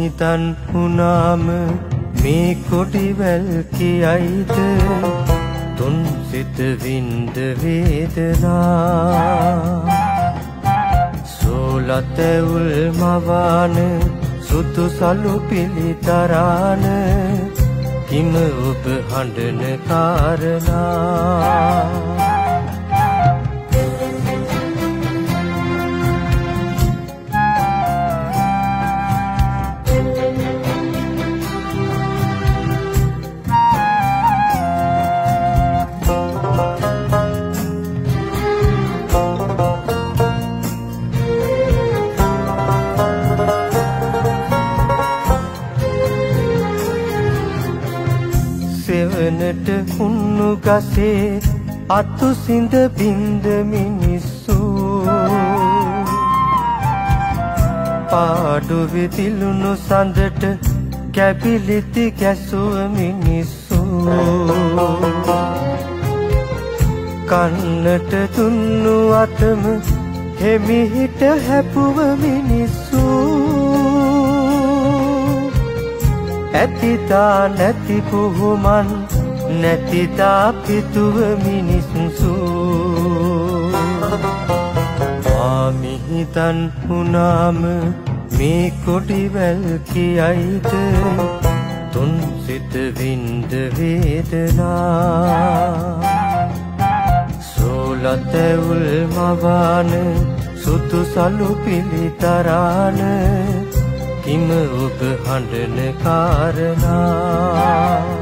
හිතන් වුණාම මේ කොටිවැල් කියයිද තුන් සිත වින්ද වේදනා. සෝලතැවුල් මවාන සුතු සලු පිළිතරාන කිම ඔබ හඬන කාරණා. සෙවනට උන්නු ගසේ අතු සිඳ බින්ද මිනිස්සු. පාඩු විදිලුණු සඳට කැපිලිති ගැසුව මිනිස්සු. කන්නට දුන්නු අතම හෙමිහිට හැපුව මිනිස්සු. ඇතිතා නැති පුහුමන් නැතිතා පිතුව මිනිස්සු. ආමිහිතන් වුණාම මේ කොටිවැල් කියයිද? තුන් සිත වින්ද වේදනා. සෝලතැවුල් මවාන සුතු සලු පිළිතරාන කිම ඔබ හඬන කාරණා.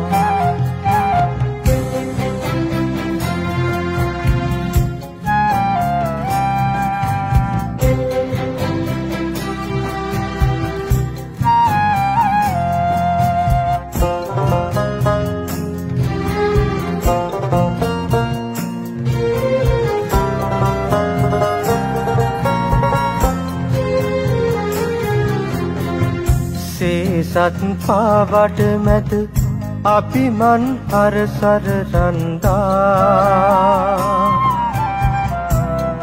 සත් පාවට මැද අපි මන් හරසර රන්දා.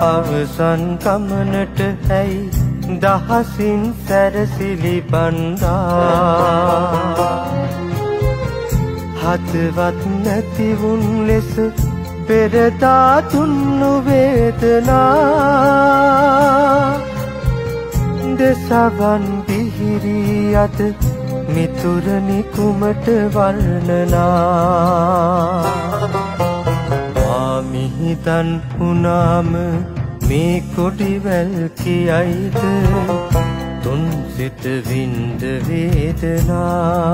අවසන් කමනට ඇයි දහසින් සැරසිලි බන්දා හතවත් නැතිවුන් ලෙස පෙරදා තුන්නු වේදනා. දෙසවන් පිහිරී අත මිතුරනි කුමට වර්ණනා මාමිහිතන් වුණාම මේ කොටිවැල් කියයිද? තුන් සිත වින්ද වේදනා.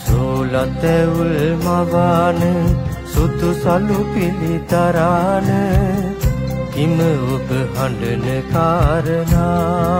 සෝලතැවුල් මවාන සුතු සලු පිළිතරාන කිම ඔබ හඬන කාරණා.